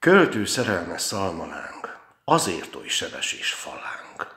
Költő szerelmes szalmalánk, azért oly sebes és falánk.